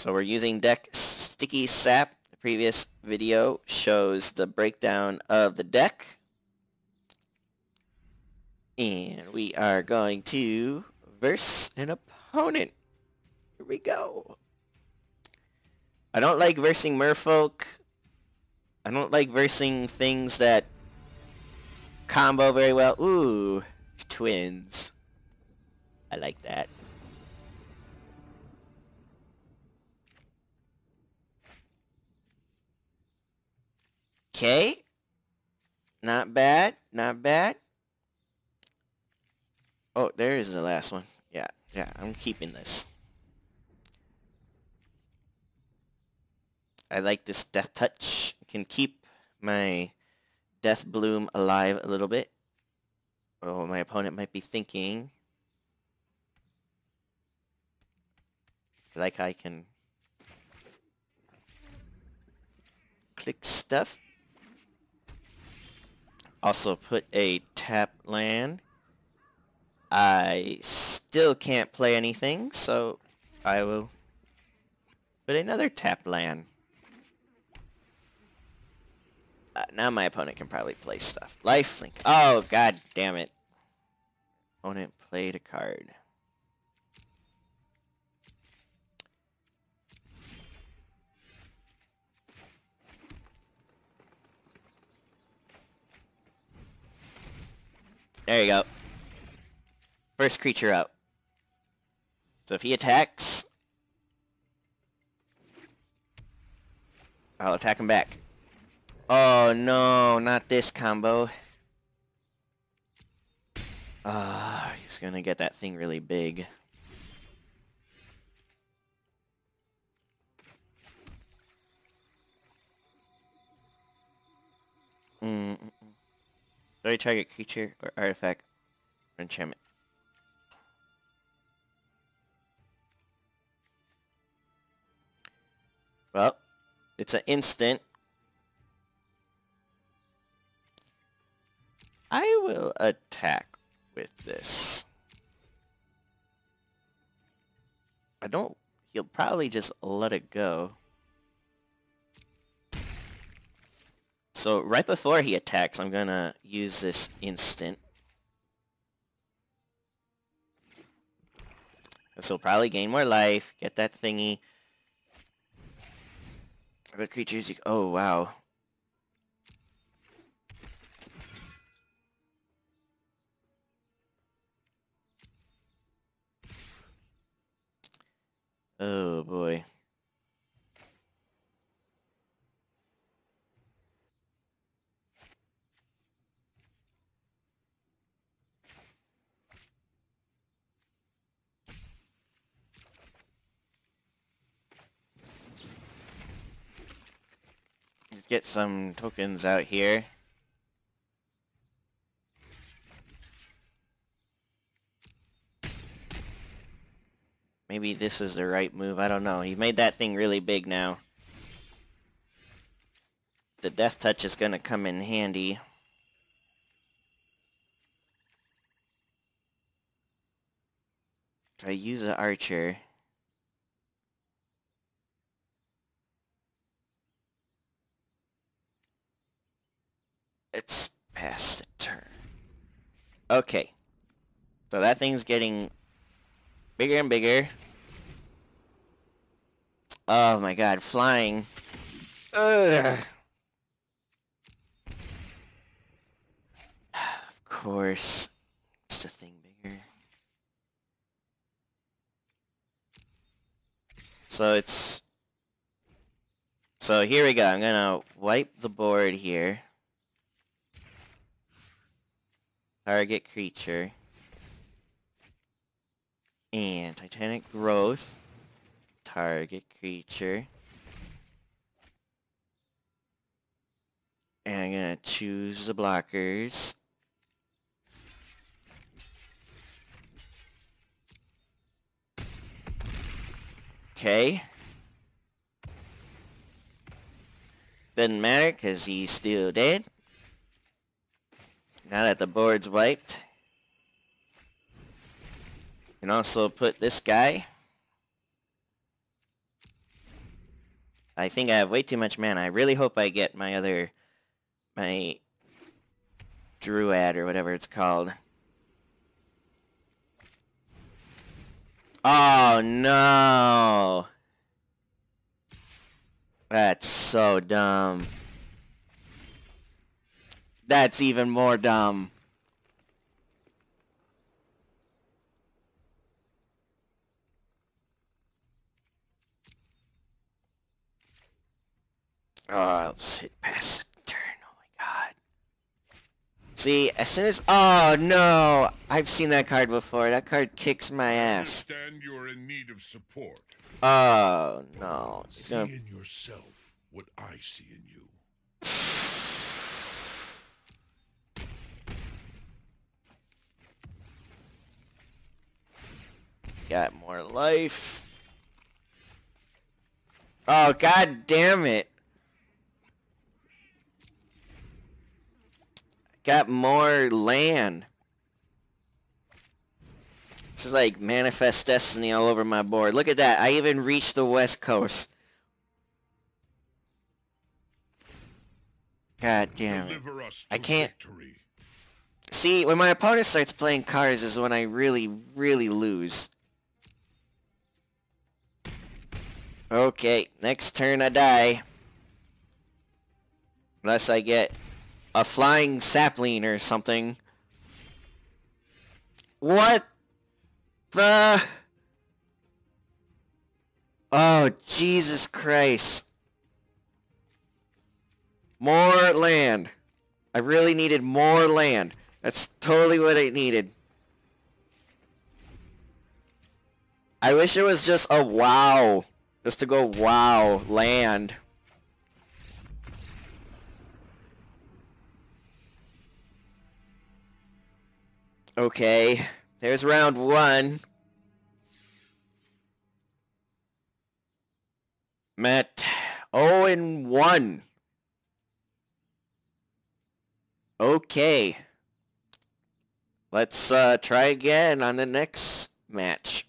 So we're using deck Sticky Sap. The previous video shows the breakdown of the deck. And we are going to verse an opponent. Here we go. I don't like versing merfolk. I don't like versing things that combo very well. Ooh, twins. I like that. Okay. Not bad. Not bad. Oh, there is the last one. Yeah, yeah, I'm keeping this. I like this Death Touch. Can keep my Death Bloom alive a little bit. Oh, my opponent might be thinking. I like I can click stuff. Also put a tap land. I still can't play anything, so I will put another tap land. Uh, now my opponent can probably play stuff. Lifelink. Oh, god damn it. Opponent played a card. There you go. First creature out. So if he attacks, I'll attack him back. Oh no, not this combo. Ah, uh, he's gonna get that thing really big. Target creature or artifact or enchantment. Well, it's an instant. I will attack with this. I don't... He'll probably just let it go. So right before he attacks, I'm gonna use this instant. So probably gain more life, get that thingy. Other creatures, you, oh wow. Oh boy. Get some tokens out here. Maybe this is the right move. I don't know. He made that thing really big now. The Death Touch is to come in handy. If I use an Archer... It's past the turn. Okay. So that thing's getting bigger and bigger. Oh my god, flying. Ugh. Of course. It's the thing bigger. So it's... So here we go. I'm gonna wipe the board here. Target creature. And Titanic Growth. Target creature. And I'm to choose the blockers. Okay. Doesn't matter because he's still dead. Now that the board's wiped, you can also put this guy. I think I have way too much mana. I really hope I get my other... My... Druid or whatever it's called. Oh, no! That's so dumb. That's even more dumb. Oh, let's hit past the turn. Oh my god. See, as soon as... Oh, no! I've seen that card before. That card kicks my ass. understand you're in need of support. Oh, no. See in yourself what I see in you. Got more life. Oh, god damn it. Got more land. This is like Manifest Destiny all over my board. Look at that. I even reached the west coast. God damn it. I can't-. See, when my opponent starts playing cards is when I really, really lose. Okay, next turn I die. Unless I get a flying sapling or something. What the... Oh, Jesus Christ. More land. I really needed more land. That's totally what I needed. I wish it was just a wow. Just to go wow, land. Okay, there's round one. Matt, 0 and 1. Okay. Let's uh, try again on the next match.